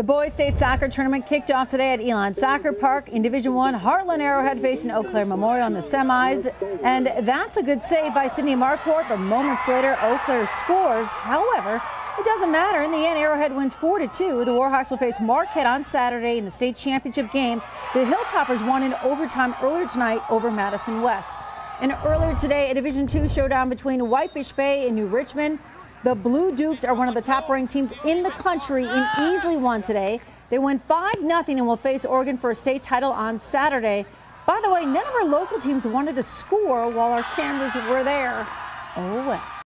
The boys state soccer tournament kicked off today at Uihlein Soccer Park in Division One. Hartland Arrowhead facing Eau Claire Memorial in the semis. And that's a good save by Sydney Marquardt, but moments later, Eau Claire scores. However, it doesn't matter. In the end, Arrowhead wins 4 to 2. The Warhawks will face Marquette on Saturday in the state championship game. The Hilltoppers won in overtime earlier tonight over Madison West. And earlier today, a Division Two showdown between Whitefish Bay and New Richmond. The Blue Dukes are one of the top-ranked teams in the country and easily won today. They win 5-0 and will face Oregon for a state title on Saturday. By the way, none of our local teams wanted to score while our cameras were there. Oh well.